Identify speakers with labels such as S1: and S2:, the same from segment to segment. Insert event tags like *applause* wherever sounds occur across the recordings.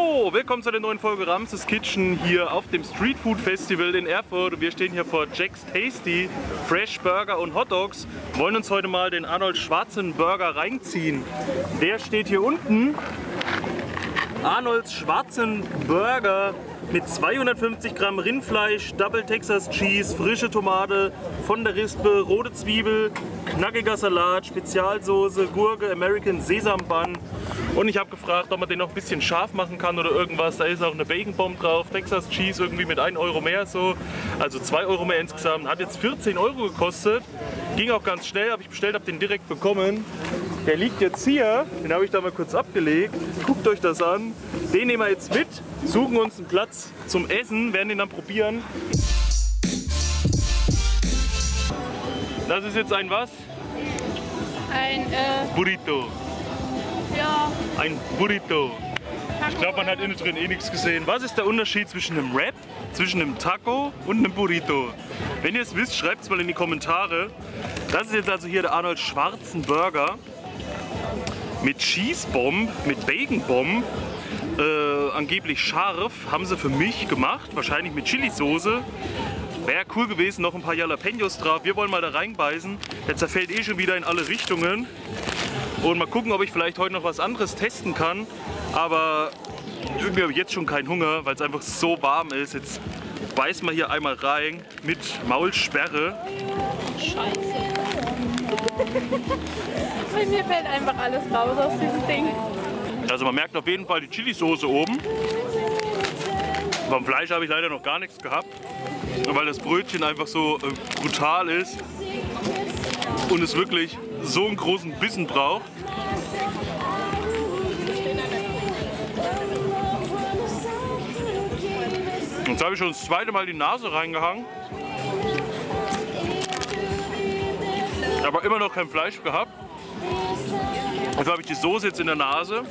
S1: So, willkommen zu der neuen Folge Ramses Kitchen hier auf dem Street Food Festival in Erfurt. Wir stehen hier vor Jack's Tasty, Fresh Burger und Hot Dogs. Wollen uns heute mal den Arnold Schwarzen Burger reinziehen. Der steht hier unten. Arnolds Schwarzen Burger mit 250 Gramm Rindfleisch, Double Texas Cheese, frische Tomate, von der Rispe, rote Zwiebel, knackiger Salat, Spezialsoße, Gurke, American Sesam Bun. Und ich habe gefragt, ob man den noch ein bisschen scharf machen kann oder irgendwas. Da ist auch eine Bacon Bomb drauf, Texas Cheese irgendwie mit 1 Euro mehr so. Also 2 Euro mehr insgesamt. Hat jetzt 14 Euro gekostet. Ging auch ganz schnell, habe ich bestellt, habe den direkt bekommen. Der liegt jetzt hier, den habe ich da mal kurz abgelegt. Guckt euch das an. Den nehmen wir jetzt mit, suchen uns einen Platz zum Essen, werden den dann probieren. Das ist jetzt ein was?
S2: Ein, äh,
S1: Burrito.
S2: Ja,
S1: Ein Burrito. Ich glaube, man hat innen drin eh nichts gesehen. Was ist der Unterschied zwischen einem Wrap, zwischen einem Taco und einem Burrito? Wenn ihr es wisst, schreibt es mal in die Kommentare. Das ist jetzt also hier der Arnold Schwarzen Burger mit Cheese Bomb, mit Bacon Bomb. Äh, angeblich scharf, haben sie für mich gemacht, wahrscheinlich mit Chili-Soße. Wäre cool gewesen, noch ein paar Jalapenos drauf. Wir wollen mal da reinbeißen. Der zerfällt eh schon wieder in alle Richtungen. Und mal gucken, ob ich vielleicht heute noch was anderes testen kann. Aber irgendwie habe ich jetzt schon keinen Hunger, weil es einfach so warm ist. Jetzt beißen wir hier einmal rein mit Maulsperre.
S2: scheiße. *laughs* Bei mir fällt einfach alles raus aus diesem Ding.
S1: Also man merkt auf jeden Fall die Chili-Soße oben. Beim Fleisch habe ich leider noch gar nichts gehabt, weil das Brötchen einfach so äh, brutal ist und es wirklich so einen großen Bissen braucht. Jetzt habe ich schon das zweite Mal die Nase reingehangen. Aber immer noch kein Fleisch gehabt. Also habe ich die Soße jetzt in der Nase.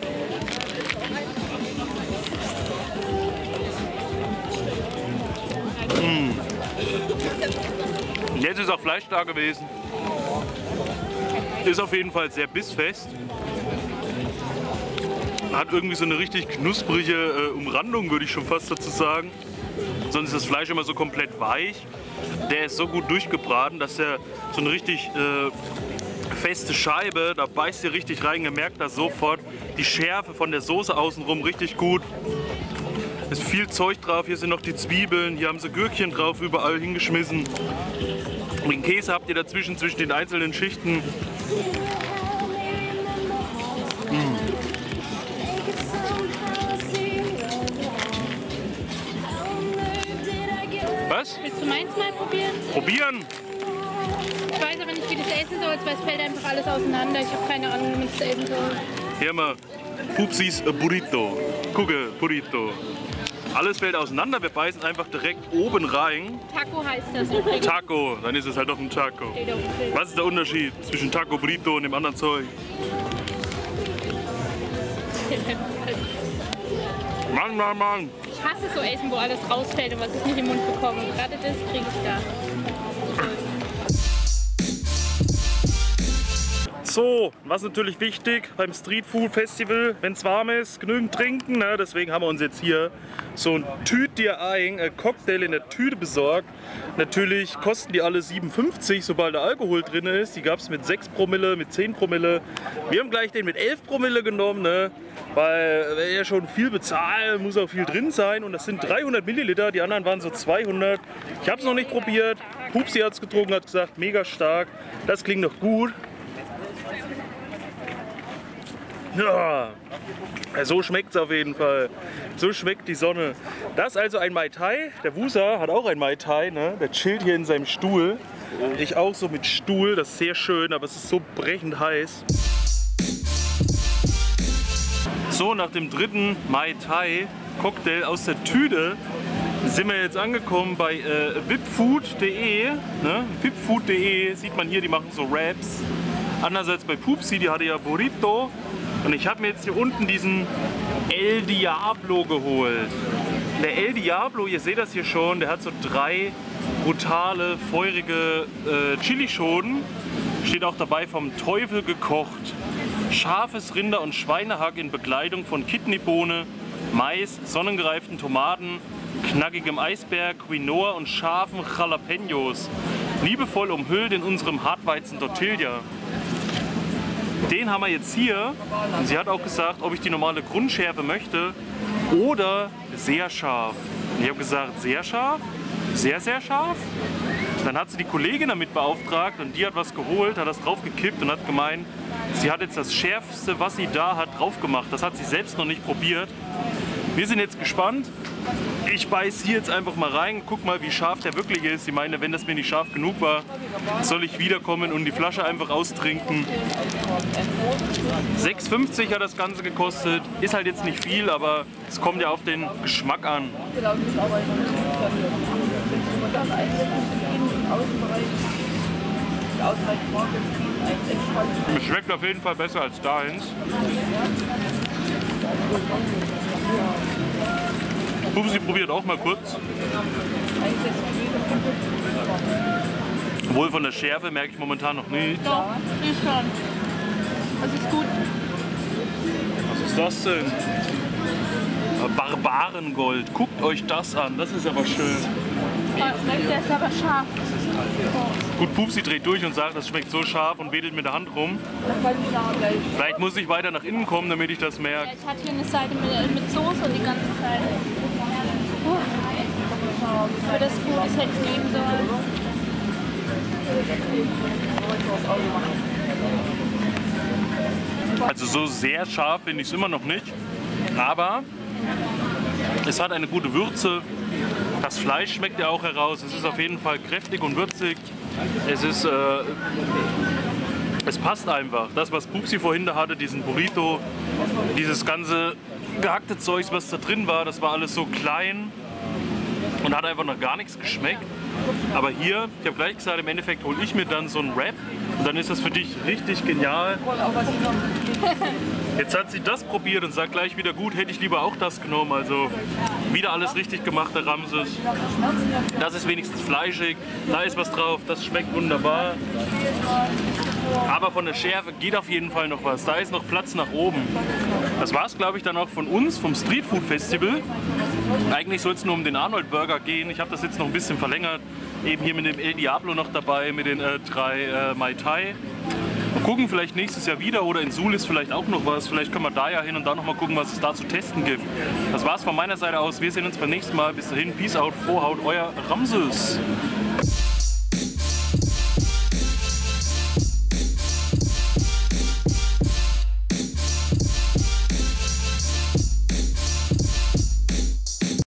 S1: Mm. Jetzt ist auch Fleisch da gewesen. Ist auf jeden Fall sehr bissfest. Hat irgendwie so eine richtig knusprige äh, Umrandung, würde ich schon fast dazu sagen. Sonst ist das Fleisch immer so komplett weich. Der ist so gut durchgebraten, dass er so eine richtig äh, feste Scheibe, da beißt ihr richtig rein, ihr merkt das sofort. Die Schärfe von der Soße außenrum richtig gut. Ist viel Zeug drauf, hier sind noch die Zwiebeln, hier haben sie Gürkchen drauf, überall hingeschmissen. Den Käse habt ihr dazwischen, zwischen den einzelnen Schichten. Was?
S2: Willst du meins mal probieren?
S1: Probieren!
S2: Ich weiß aber nicht, wie das essen soll, weil es fällt einfach alles auseinander. Ich habe keine Ahnung, wie ich es essen soll.
S1: Hier mal Pupsis Burrito. Gucke, Burrito. Alles fällt auseinander, wir beißen einfach direkt oben rein.
S2: Taco heißt das übrigens.
S1: Taco, dann ist es halt doch ein Taco. Was ist der Unterschied zwischen Taco Burrito und dem anderen Zeug? *laughs* Mann, Mann, Mann.
S2: Ich hasse so Essen, wo alles rausfällt und was ich nicht im Mund bekomme. Gerade das kriege ich da.
S1: So, was natürlich wichtig beim Street Food Festival, wenn es warm ist, genügend trinken. Ne? Deswegen haben wir uns jetzt hier so ein Tüt dir ein äh, Cocktail in der Tüte besorgt. Natürlich kosten die alle 7,50, sobald der Alkohol drin ist. Die gab es mit 6 Promille, mit 10 Promille. Wir haben gleich den mit 11 Promille genommen, ne? weil wer ja schon viel bezahlt, muss auch viel drin sein. Und das sind 300 Milliliter, die anderen waren so 200. Ich habe es noch nicht probiert. Pupsi hat es getrunken, hat gesagt, mega stark. Das klingt doch gut. Ja, so schmeckt es auf jeden Fall. So schmeckt die Sonne. Das ist also ein Mai Tai. Der Wusa hat auch ein Mai Tai. Ne? Der chillt hier in seinem Stuhl. Ich auch so mit Stuhl. Das ist sehr schön, aber es ist so brechend heiß. So, nach dem dritten Mai Tai Cocktail aus der Tüte sind wir jetzt angekommen bei äh, vipfood.de. Ne? Vipfood.de sieht man hier, die machen so Wraps. Anders als bei Pupsi, die hatte ja Burrito. Und ich habe mir jetzt hier unten diesen El Diablo geholt. Der El Diablo, ihr seht das hier schon, der hat so drei brutale, feurige äh, Chilischoten. Steht auch dabei vom Teufel gekocht. Scharfes Rinder- und Schweinehack in Begleitung von Kidneybohne, Mais, sonnengereiften Tomaten, knackigem Eisberg, Quinoa und scharfen Jalapenos. Liebevoll umhüllt in unserem Hartweizen Tortilla. Den haben wir jetzt hier. Und sie hat auch gesagt, ob ich die normale Grundschärfe möchte oder sehr scharf. Und ich habe gesagt, sehr scharf, sehr, sehr scharf. Dann hat sie die Kollegin damit beauftragt und die hat was geholt, hat das draufgekippt und hat gemeint, sie hat jetzt das Schärfste, was sie da hat, drauf gemacht. Das hat sie selbst noch nicht probiert. Wir sind jetzt gespannt. Ich beiß hier jetzt einfach mal rein, guck mal, wie scharf der wirklich ist. Ich meine, wenn das mir nicht scharf genug war, soll ich wiederkommen und die Flasche einfach austrinken. 6,50 hat das Ganze gekostet. Ist halt jetzt nicht viel, aber es kommt ja auf den Geschmack an. Es schmeckt auf jeden Fall besser als deins. Pupsi probiert auch mal kurz. Wohl von der Schärfe merke ich momentan noch nicht.
S2: Doch, ich schon. Das ist gut.
S1: Was ist das denn? Barbarengold. Guckt euch das an. Das ist aber schön.
S2: Der ist aber scharf.
S1: Gut, Pupsi dreht durch und sagt, das schmeckt so scharf und wedelt mit der Hand rum. Vielleicht muss ich weiter nach innen kommen, damit ich das merke.
S2: Ich hatte hier eine Seite mit, mit Soße die ganze Zeit. Puh. Aber das gut, das hätte ich nehmen sollen.
S1: Also so sehr scharf finde ich es immer noch nicht. Aber es hat eine gute Würze. Das Fleisch schmeckt ja auch heraus. Es ist auf jeden Fall kräftig und würzig. Es ist, äh, es passt einfach. Das, was Pupsi vorhin da hatte, diesen Burrito, dieses ganze gehackte Zeugs, was da drin war, das war alles so klein und hat einfach noch gar nichts geschmeckt. Aber hier, ich habe gleich gesagt, im Endeffekt hole ich mir dann so einen Wrap und dann ist das für dich richtig genial. Jetzt hat sie das probiert und sagt gleich wieder gut, hätte ich lieber auch das genommen. Also wieder alles richtig gemacht, der Ramses. Das ist wenigstens fleischig, da ist was drauf, das schmeckt wunderbar. Aber von der Schärfe geht auf jeden Fall noch was. Da ist noch Platz nach oben. Das war es, glaube ich, dann auch von uns, vom Street Food Festival. Eigentlich soll es nur um den Arnold Burger gehen. Ich habe das jetzt noch ein bisschen verlängert. Eben hier mit dem El Diablo noch dabei, mit den äh, drei äh, Mai Tai. Mal gucken, vielleicht nächstes Jahr wieder oder in Suhl ist vielleicht auch noch was. Vielleicht können wir da ja hin und da noch mal gucken, was es da zu testen gibt. Das war's von meiner Seite aus. Wir sehen uns beim nächsten Mal. Bis dahin, Peace out, Vorhaut, euer Ramses.